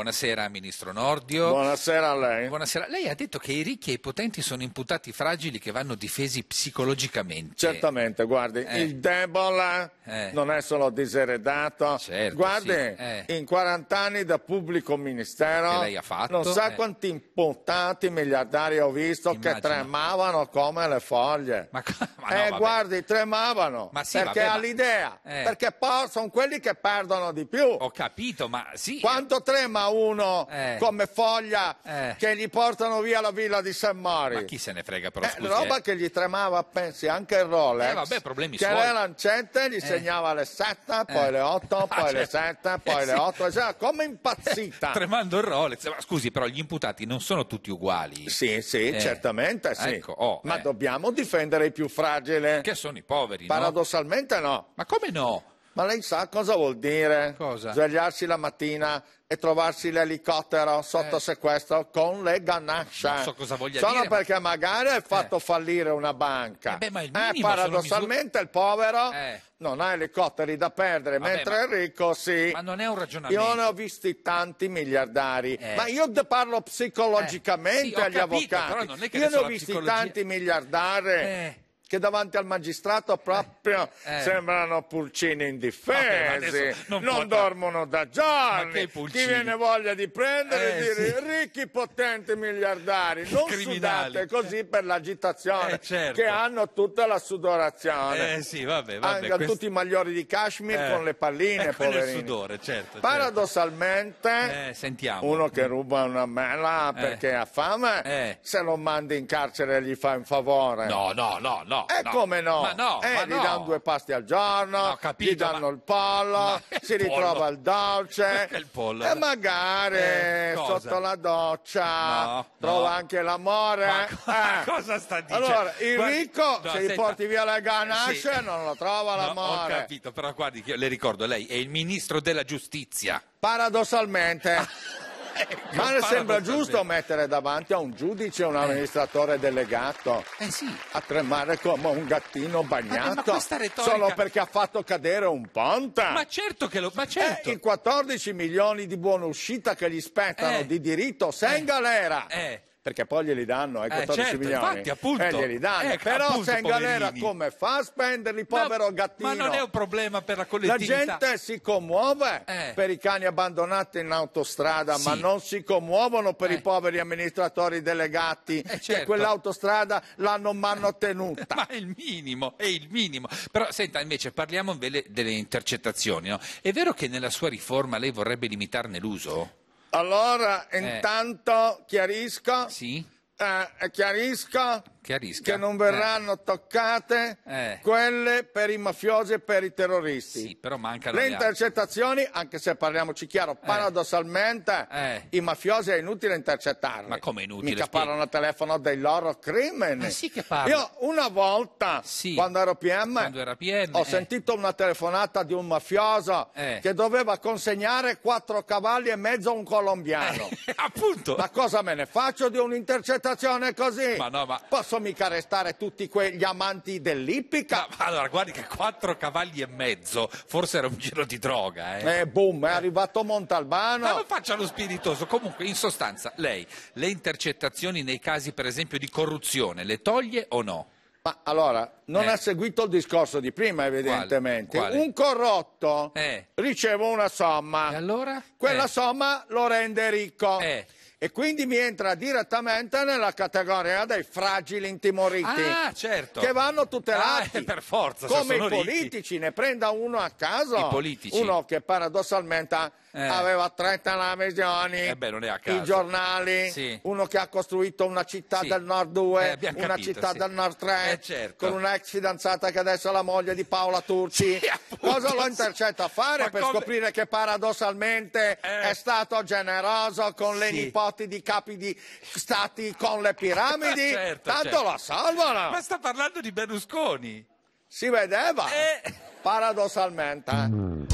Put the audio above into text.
Buonasera, Ministro Nordio. Buonasera a lei. Buonasera. Lei ha detto che i ricchi e i potenti sono imputati fragili che vanno difesi psicologicamente. Certamente, guardi, Eh. il debole Eh. non è solo diseredato. Certo, guardi, sì. Eh. in 40 anni da pubblico ministero, Che fatto, non sa eh. quanti imputati miliardari ho visto che Immagino. tremavano come le foglie. Ma, ma no, eh, guardi, tremavano Ma sì, perché vabbè, ha l'idea, Eh. perché poi sono quelli che perdono di più. Ho capito, ma sì. Quanto uno Eh. come foglia Eh. che gli portano via la villa di San Mori? Ma chi se ne frega però, Eh, scusi. roba eh. che gli tremava, pensi, anche il Rolex. Eh, vabbè, problemi che suoi. le lancette gli segnava le 7, poi Eh. le 8, poi Ah, le certo. 7, poi Eh, le sì. 8, cioè, come impazzita. Tremando il Rolex. Ma scusi, però gli imputati non sono tutti uguali. Sì, sì, Eh. certamente sì. Ecco, oh, Ma eh. dobbiamo difendere i più fragili. Che sono i poveri, no? Paradossalmente no. Ma come no? Ma lei sa cosa vuol dire? Cosa? Svegliarsi la mattina e trovarsi l'elicottero sotto Eh. sequestro con le ganasce. Non so cosa voglia Solo dire, ma- perché magari hai fatto fallire una banca. Eh beh, ma il Eh, paradossalmente il povero Eh. non ha elicotteri da perdere, Vabbè, mentre ma- il ricco sì. Ma non è un ragionamento. Io ne ho visti tanti miliardari, Eh. ma io parlo psicologicamente Eh, sì, agli capito, avvocati. però non è che io ne ho la visti psicologia- tanti miliardari Eh. Che davanti al magistrato proprio Eh. sembrano pulcini indifesi, adesso non non, dormono da giorni. pulcini? viene voglia di prendere Eh, e dire sì. ricchi, potenti miliardari, non Criminali. sudate così per l'agitazione, Eh, certo. che hanno tutta la sudorazione. Eh sì, vabbè, vabbè. Anche questo- tutti i magliori di cashmere Eh. con le palline, Eh, poverini. sudore, certo. Paradossalmente, Eh, sentiamo. uno che ruba una mela perché ha fame, Eh. se lo mandi in carcere gli fa un favore. No, no, no, no. E no. come no? Ma no, eh, ma gli no. danno due pasti al giorno, No, capito, gli danno ma- il pollo, No, si ritrova il dolce il pollo? e magari Eh, sotto la doccia No, trova no. anche l'amore. Ma co- Eh. cosa sta dicendo? Allora, il Guardi- ricco, no, se gli porti via le ganasce, Sì. non lo trova No, ho l'amore. capito, però guardi, le ricordo, lei è il ministro della giustizia. Paradossalmente. Ma le sembra giusto mettere davanti a un giudice un amministratore delegato Eh sì. a tremare come un gattino bagnato questa retorica- solo perché ha fatto cadere un ponte? Ma certo che lo... Ma certo. Eh, I 14 milioni di buona uscita che gli spettano Eh. di diritto, sei in galera. Eh. Perché poi glieli danno, eh, 14 certo, milioni. infatti, appunto. Eh, glieli danno. Eh, Però appunto, sei in galera, come fa a spenderli, povero ma, gattino? Ma non è un problema per la La collettività. gente si commuove Eh. per i cani abbandonati in autostrada, Sì. ma non si commuovono per Eh. i poveri amministratori delegati Eh, che certo. quell'autostrada l'hanno manottenuta. Ma è il minimo, è il minimo. Però senta, invece parliamo delle, delle intercettazioni. No? È vero che nella sua riforma lei vorrebbe limitarne l'uso? Allora, intanto chiarisco, Sì? eh, chiarisco. Che non verranno toccate Eh. quelle per i mafiosi e per i terroristi. Sì, però mancano Le intercettazioni, anche se parliamoci chiaro, paradossalmente Eh. i mafiosi è inutile intercettarli. Ma come inutile? Mica parlano al telefono dei loro crimini. Ma sì. Io una volta, Sì. quando ero PM, Quando PM, ho eh. sentito una telefonata di un mafioso Eh. che doveva consegnare quattro cavalli e mezzo a un colombiano. Eh, appunto. Ma cosa me ne faccio di un'intercettazione così? Ma no, ma- Posso mica restare tutti quegli amanti dell'ippica? Ma- allora, guardi che quattro cavalli e mezzo, forse era un giro di droga, eh. E boom, è arrivato Montalbano. Ma non faccia lo spiritoso. Comunque, in sostanza, lei le intercettazioni nei casi, per esempio, di corruzione, le toglie o no? Ma allora, non Eh. ha seguito il discorso di prima, evidentemente. Quale? Un corrotto Eh. riceve una somma, E allora? quella Eh. somma lo rende ricco. Eh. E quindi mi entra direttamente nella categoria dei fragili intimoriti. Ah, certo. Che vanno tutelati. Ah, eh, per forza, Come i sono ricchi. politici, ne prenda uno a caso. Politici. Uno che paradossalmente Eh. aveva tre televisioni. Eh beh. I giornali. Sì. Uno che ha costruito una città Sì. del nord 2, Eh, una capito, città sì. del nord 3 Eh, certo. con una ex fidanzata che adesso è la moglie di Paola Turci. Cosa lo intercetta a fare Ma per come- scoprire che paradossalmente Eh. è stato generoso con le Sì. nipoti di capi di stati con le piramidi? Certo, Tanto certo. la salvano! Ma sta parlando di Berlusconi. Si vedeva Eh. paradossalmente.